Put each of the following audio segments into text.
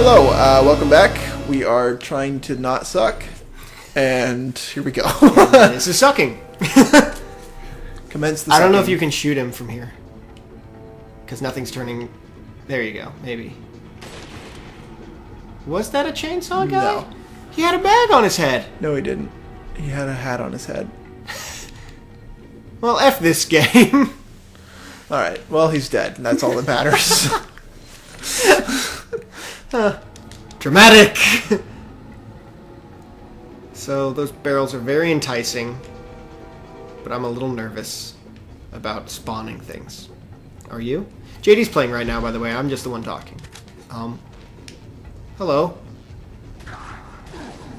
Hello, uh, welcome back. We are trying to not suck, and here we go. this is sucking. Commence the I don't know if you can shoot him from here. Because nothing's turning... There you go, maybe. Was that a chainsaw guy? No. He had a bag on his head. No, he didn't. He had a hat on his head. Well, F this game. All right. Well, he's dead. and That's all that matters. Dramatic! so, those barrels are very enticing. But I'm a little nervous about spawning things. Are you? JD's playing right now, by the way. I'm just the one talking. Um. Hello. Do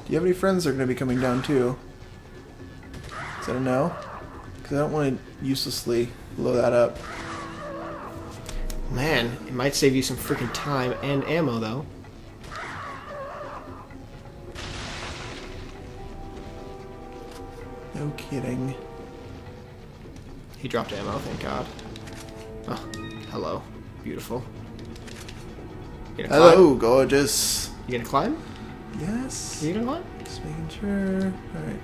you have any friends that are going to be coming down too? Is that a no? Because I don't want to uselessly blow that up. Man, it might save you some freaking time and ammo, though. No kidding. He dropped ammo, thank God. Oh, hello. Beautiful. You gonna climb? Hello, gorgeous. You gonna climb? Yes. You gonna climb? Just making sure. All right.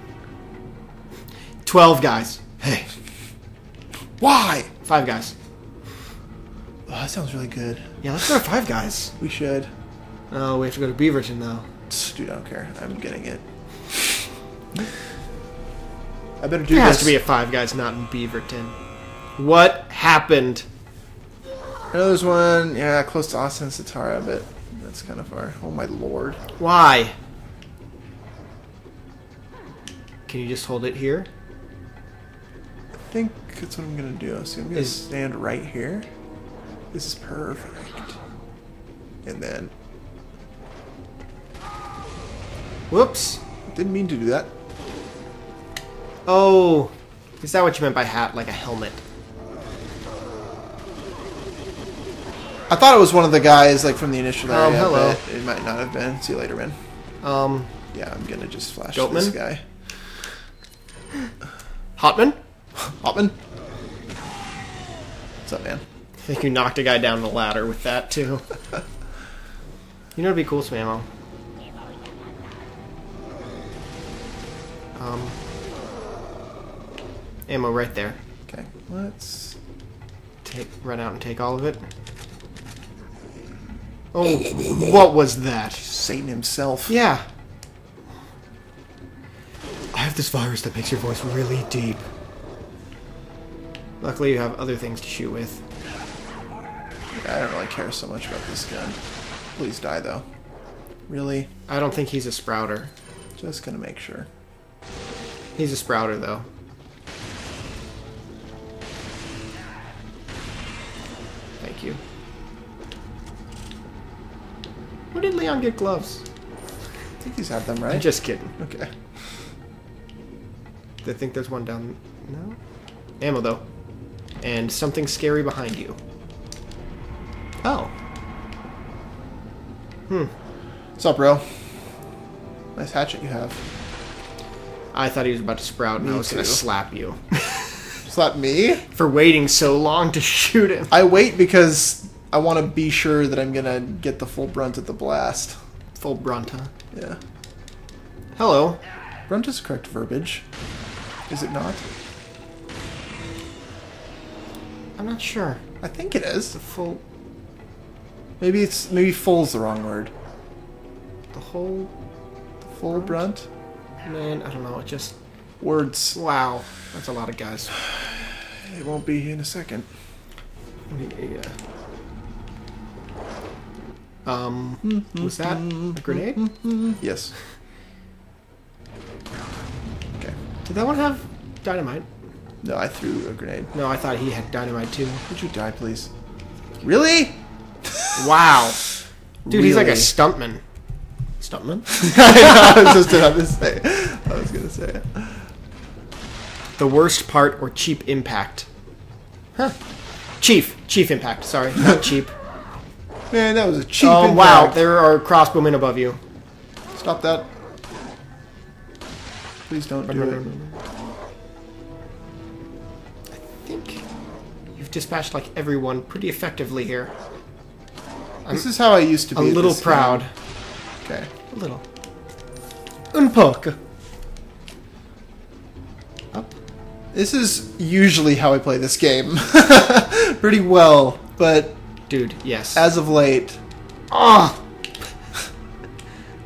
Twelve guys. Hey. Why? Five guys. Oh, that sounds really good. Yeah, let's go to five guys. We should. Oh, we have to go to Beaverton, though. Dude, I don't care. I'm getting it. I better do has this. to be a five guys, not in Beaverton. What happened? I know there's one, yeah, close to Austin Satara, but that's kind of far. Oh my lord. Why? Can you just hold it here? I think that's what I'm gonna do. So I'm gonna Is- stand right here. This is perfect. And then, Whoops. didn't mean to do that. Oh, is that what you meant by hat? Like a helmet? I thought it was one of the guys, like from the initial Um, area, hello. but it might not have been. See you later, man. Um, Yeah, I'm gonna just flash Goatman? this guy. Hotman? Hopman? What's up, man? I think you knocked a guy down the ladder with that too. you know what'd be cool, some ammo? Um, ammo right there. Okay, let's. Take run out and take all of it. Oh, what was that? Satan himself. Yeah. I have this virus that makes your voice really deep. Luckily, you have other things to shoot with. I don't really care so much about this gun. Please die, though. Really? I don't think he's a sprouter. Just gonna make sure. He's a sprouter, though. Thank you. Where did Leon get gloves? I think he's had them, right? I'm just kidding. Okay. I think there's one down. No? Ammo, though. And something scary behind you. Oh. Hmm. What's up, bro? Nice hatchet you have. I thought he was about to sprout and Me I was going to slap you. Slap me? For waiting so long to shoot him. I wait because I want to be sure that I'm gonna get the full brunt of the blast. Full brunt, huh? Yeah. Hello. Brunt is correct verbiage. Is it not? I'm not sure. I think it is. The full... Maybe it's maybe full's the wrong word. The whole... The full brunt? Man, I don't know. It just... Words. Wow. That's a lot of guys. It won't be in a second. Yeah. Um, was that a grenade? Yes. Okay. Did that one have dynamite? No, I threw a grenade. No, I thought he had dynamite too. Would you die, please? Really? Wow. Dude, he's like a stuntman. Stuntman? I was just about to say. I was gonna say it. The worst part or cheap impact? Huh. Chief. Chief impact. Sorry, not cheap. Man, that was a cheap. Oh, impact. Oh, wow. There are crossbowmen above you. Stop that. Please don't do it. I think you've dispatched like everyone pretty effectively here. This is how I used to be. A little proud. game. Okay. A little. Un poco. Up. This is usually how I play this game. Pretty well, but Dude, yes. as of late, Ah!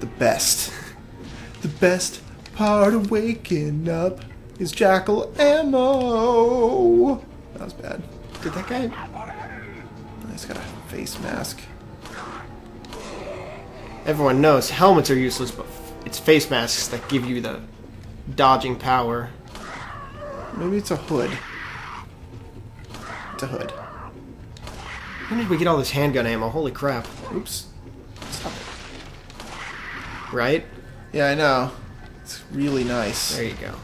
the best. The best part of waking up is jackal ammo. That was bad. Did that guy... He's got a face mask. Everyone knows helmets are useless, but it's face masks that give you the dodging power. Maybe it's a hood. It's a hood. When did we get all this handgun ammo? Holy crap. Oops. Stop it. Right? Yeah, I know. It's really nice. There you go.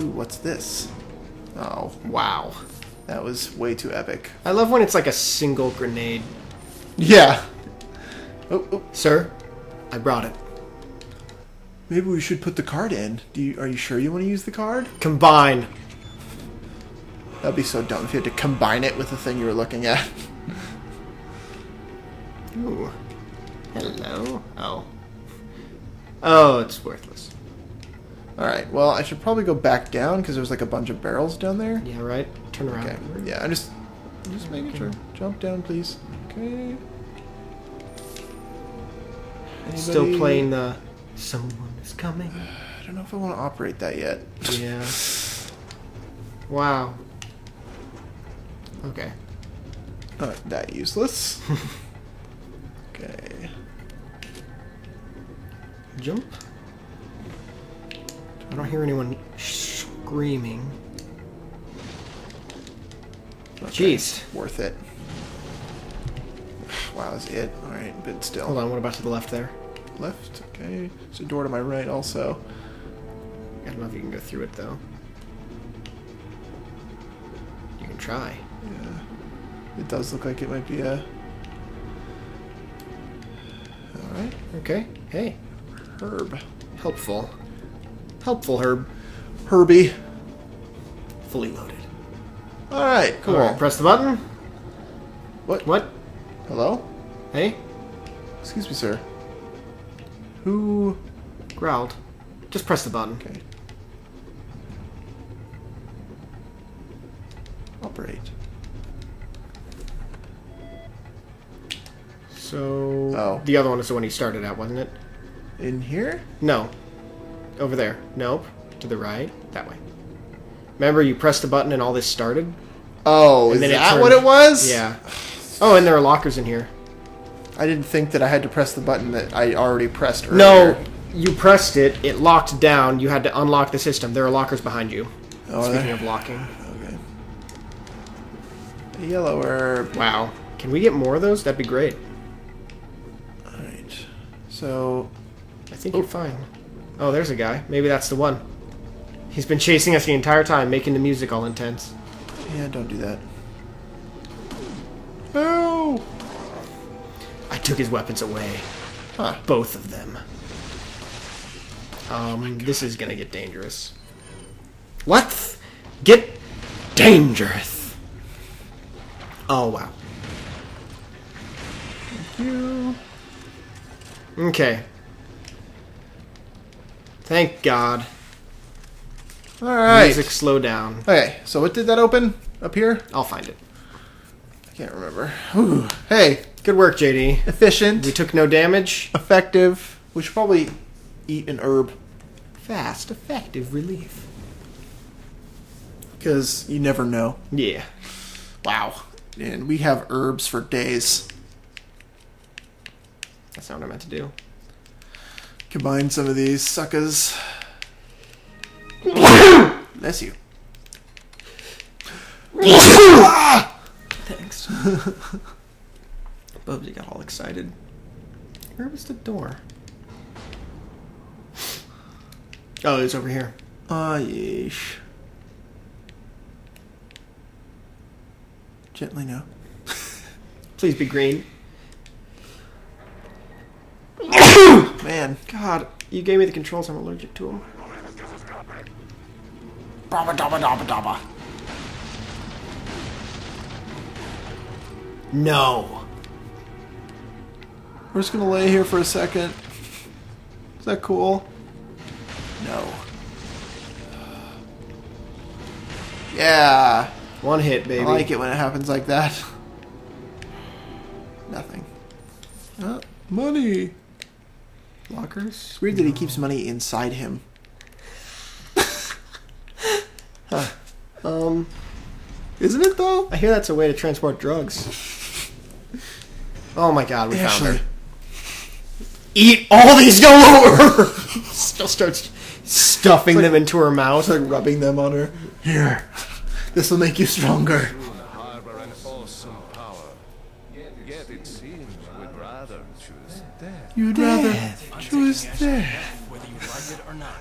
Ooh, what's this? Oh, Wow. that was way too epic. I love when it's like a single grenade. Yeah. Oh, oh, Sir, I brought it. maybe we should put the card in. Do you? Are you sure you want to use the card? Combine. That'd be so dumb if you had to combine it with the thing you were looking at. Ooh. Hello? Oh. Oh, it's worthless. All right. Well, I should probably go back down because there's like a bunch of barrels down there. Yeah, right? Turn around. Okay. Yeah, I'm just, I'm just making sure. Jump down, please. Okay. Still playing the Someone is coming. I don't know if I want to operate that yet. Yeah. Wow. Okay. Not that useless. okay. Jump. I don't hear anyone screaming. Okay, Jeez. Worth it. Wow, that's it. All right, but still. Hold on, what about to the left there? Left. Okay. There's a door to my right also. I don't know if you can go through it though. You can try. Yeah. It does look like it might be a. All right. Okay. Hey. Herb. Helpful. Helpful, Herb. Herbie. Fully loaded. All right. Cool. All right, press the button. What? What? Hello? Hey? Excuse me, sir. Who? Growled. Just press the button. Okay. Operate. So. Oh. The other one is the one he started at, wasn't it? In here? No. Over there. Nope. To the right. That way. Remember, you pressed the button and all this started? Oh, And is that turned- what it was? Yeah. Oh, and there are lockers in here. I didn't think that I had to press the button that I already pressed earlier. No, you pressed it. It locked down. You had to unlock the system. There are lockers behind you. Oh, Speaking there? of locking. Okay. A yellow herb. Wow. Can we get more of those? That'd be great. Alright. So, I think you're fine. Oh, there's a guy. Maybe that's the one. He's been chasing us the entire time, making the music all intense. yeah, don't do that. Took his weapons away. Huh. Both of them. Um, this is gonna get dangerous. Let's get dangerous. Oh, wow. You. Okay. Thank God. Alright. Music slow down. Okay, so what did that open? Up here? I'll find it. I can't remember. Whew. Hey, Good work, JD. efficient, We took no damage. effective. We should probably eat an herb. Fast, effective relief. Because you never know. Yeah. Wow. And we have herbs for days. That's not what I meant to do. Combine some of these suckers. Bless you. Ah! Thanks. Bubsy got all excited. Where was the door? Oh, it's over here. Ah, yeesh. Gently now. Please be green. Man. God, you gave me the controls. I'm allergic to them. Dabba dabba dabba dabba. No. We're just gonna lay here for a second. Is that cool? No. Yeah. One hit, baby. I like it when it happens like that. Nothing. Uh, money. Lockers. It's weird that he keeps money inside him. Um, Isn't it though? I hear that's a way to transport drugs. Oh my god, we found Ashley. her. Eat all these galore! Still starts stuffing like- them into her mouth. It's like rubbing them on her. Here. This will make you stronger. harbor an awesome power. Yet it seems we'd death. You'd rather choose death. whether you like it or not.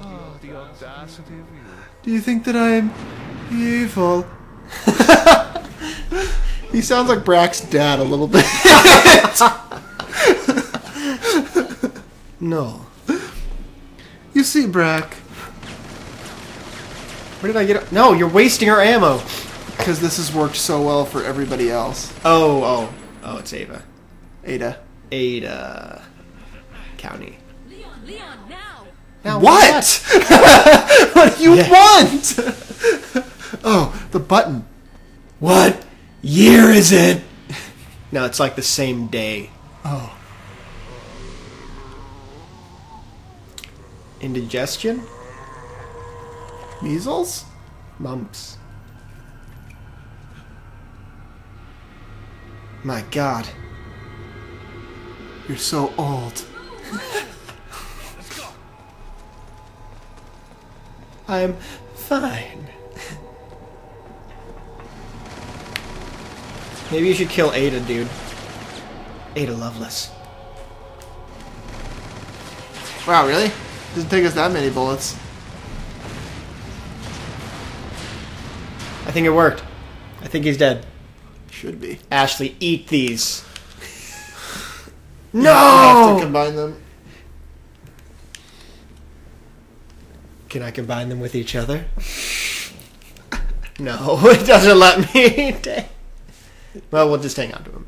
Ah, the audacity of you. Do you think that I'm evil? he sounds like Brack's dad a little bit. No. you see, Brack, Where did I get? No, you're wasting her ammo. because this has worked so well for everybody else. Oh, oh, oh! It's Ava. Ada. Ada County. Leon, Leon, now! Now What? what do you Yeah. want? oh, the button. What year is it? No, it's like the same day. Oh. Indigestion? Measles? Mumps. My god. You're so old. I'm fine. Maybe you should kill Ada, dude. Ada Lovelace. Wow, really? Doesn't take us that many bullets. I think it worked. I think he's dead. Should be. Ashley, eat these. You have to No! combine them. Can I combine them with each other? No, it doesn't let me. Well, we'll just hang on to him.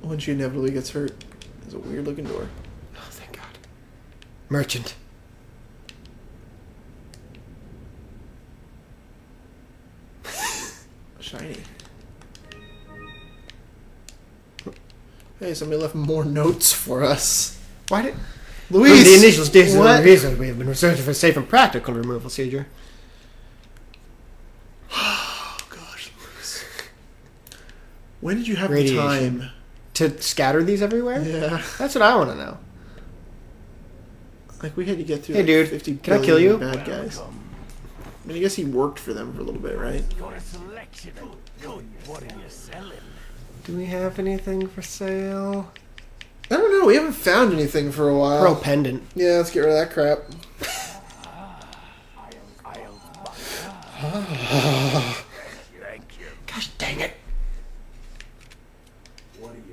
When she inevitably gets hurt, there's a weird looking door. Merchant. Shiny. Hey, somebody left more notes for us. Why did... Luis! The initial stages of the reason we have been researching for safe and practical removal procedure. Oh, gosh, Luis. When did you have Radiation. the time? To scatter these everywhere? Yeah. That's what I want to know. Like, we had to get through Hey, like, dude, 50 can I kill you? bad guys. I mean, I guess he worked for them for a little bit, right? Got selection good. What are you selling? Do we have anything for sale? I don't know. We haven't found anything for a while. Pearl pendant. Yeah, let's get rid of that crap. Ah, Gosh dang it.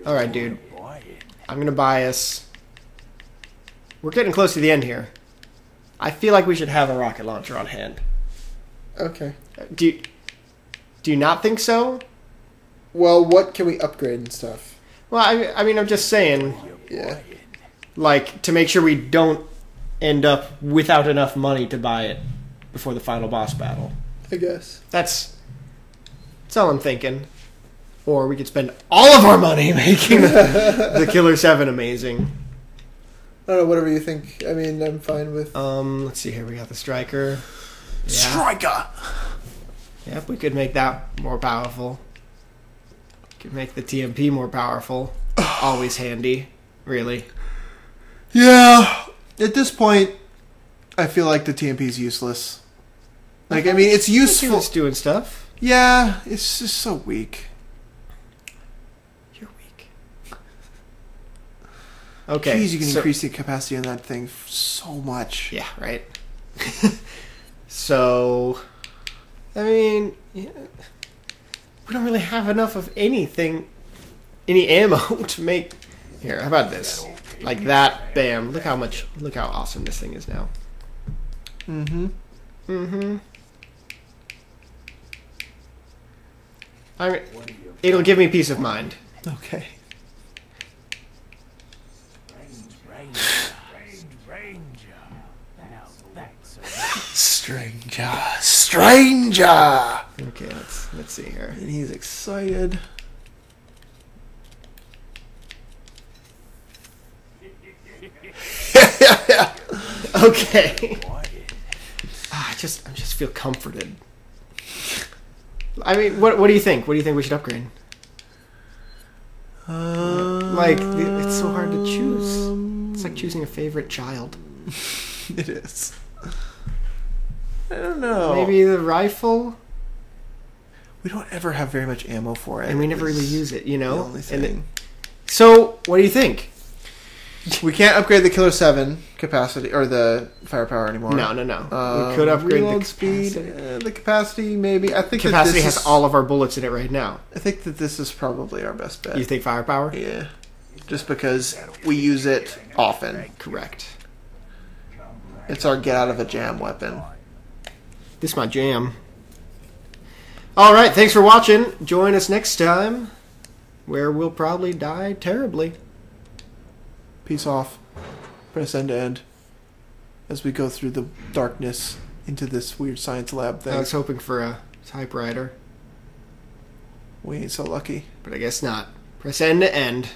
Alright, dude. I'm gonna buy us. We're getting close to the end here. I feel like we should have a rocket launcher on hand. Okay. Do you, do you not think so? Well, what can we upgrade and stuff? Well, I, I mean, I'm just saying, Yeah. like, to make sure we don't end up without enough money to buy it before the final boss battle. I guess. That's that's all I'm thinking. Or we could spend all of our money making the, the Killer Seven amazing. I don't know, whatever you think. I mean, I'm fine with. Um, let's see here. We got the Striker. Yeah. Striker! Yep, we could make that more powerful. Could make the TMP more powerful. Always handy, really. Yeah. At this point, I feel like the TMP is useless. Like, I mean, it's useful. It's doing stuff. Yeah, it's just so weak. You're weak. Okay. Jeez, you can so- increase the capacity on that thing so much. Yeah, right. so, I mean, yeah, we don't really have enough of anything, any ammo to make. Here, how about this? Like that, bam. Look how much, look how awesome this thing is now. Mm-hmm. Mm-hmm. I mean, it'll give me peace of mind. Okay. Stranger, stranger. Okay, let's let's see here. And he's excited. Okay. Ah, I just I just feel comforted. I mean, what what do you think? What do you think we should upgrade? Um, Like, it's so hard to choose. It's like choosing a favorite child. it is. I don't know. Maybe the rifle, we don't ever have very much ammo for it. and we never really use it. You The know. only And thing. so, what do you think? we can't upgrade the Killer Seven capacity or the firepower anymore. No, no, no. Um, we could upgrade the speed. capacity. Uh, the capacity, maybe. I think Capacity has is, all of our bullets in it right now. I think that this is probably our best bet. You think firepower? yeah, just because we use it often. Correct. It's our get out of a jam weapon. This is my jam. All right, thanks for watching. Join us next time, where we'll probably die terribly. Peace off. Press end to end as we go through the darkness into this weird science lab thing. I was hoping for a typewriter, We ain't so lucky. but I guess not. Press end to end.